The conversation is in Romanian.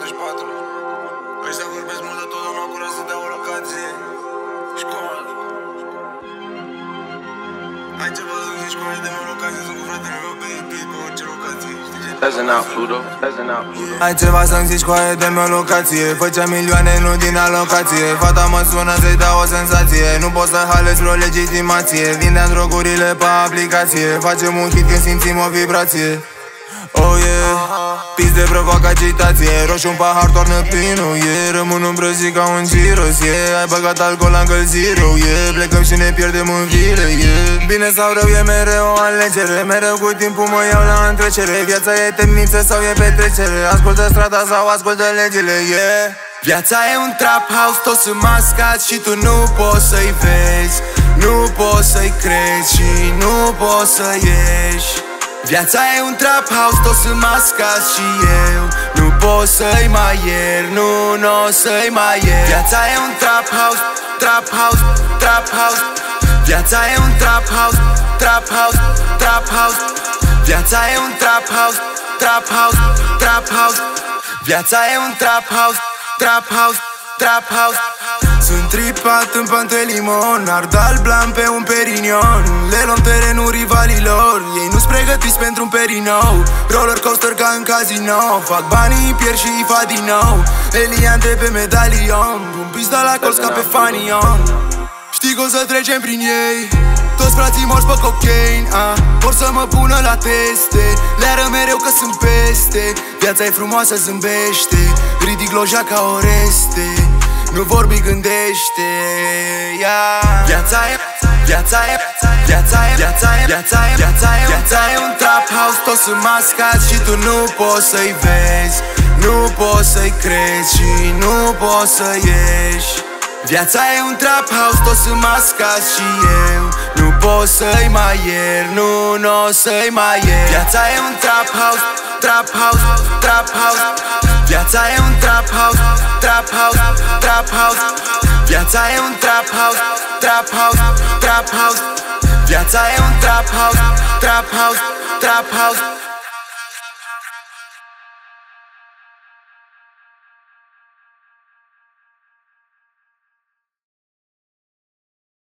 44 Ăștia vorbesc mult de tot, dar nu acura să dea o locație Școală. Ai ceva să zici cu de o locație Sunt cu fratele meu pe EP, pe orice locație. Doesn't out Pluto, doesn't out Pluto Ai ceva să-mi zici cu aia de o locație? Făcea milioane, nu din alocație. Fata mă sună să-i dau o senzație. Nu pot să hales vreo legitimație. Vindeam drogurile pe aplicație. Facem un hit când simțim o vibrație Oh yeah. Pis de provoacă agitație Roșu un pahar toarnă pinul yeah. Rămân îmbrăzit ca un giros yeah. Ai băgat alcool la încălzire oh yeah. Plecăm și ne pierdem în vile yeah. Bine sau rău e mereu o alegere. Mereu cu timpul mă iau la întrecere. Viața e temniță sau e petrecere. Ascultă strada sau ascultă legile yeah. Viața e un trap house, toți sunt mascați și tu nu poți să-i vezi. Nu poți să-i crezi și nu poți să ieși Viața e un trap house, toți sunt mascați și eu. Nu pot să-i mai ier, nu, nu o să-i mai ier Viața e un trap house, trap house, trap house. Viața e un trap house, trap house, trap house. Viața e un trap house, trap house, trap house. Viața e un trap house, trap house, trap house sunt tripat în pantelimon Ardal blanc pe un perinion. Le luăm terenul rivalilor Ei nu-s pregătiți pentru un perinou. Roller coaster ca în casino Fac banii, pierd și îi fac din nou. Eliante pe medalion Un pista la colț ca pe fanion. Știi cum să trecem prin ei? Toți frații morți pe cocaine ah. Vor să mă pună la teste. Le ară mereu că sunt peste Viața e frumoasă, zâmbește. Ridic loja ca oreste nu vorbi, gândește yeah. Viața e, viața e, viața e, viața e, viața e, viața e, viața e un trap house Toți sunt mascați și tu nu poți să-i vezi. Nu poți să-i crezi și nu poți să ieși. Viața e un trap house, toți sunt mascați și eu Nu pot să-i mai ier, nu, nu o să-i mai ier. Viața e un trap house, trap house, trap house. Viața e un trap house, trap house, trap house. Viața e un trap house, trap house, trap house. Viața e un trap house, trap house, trap house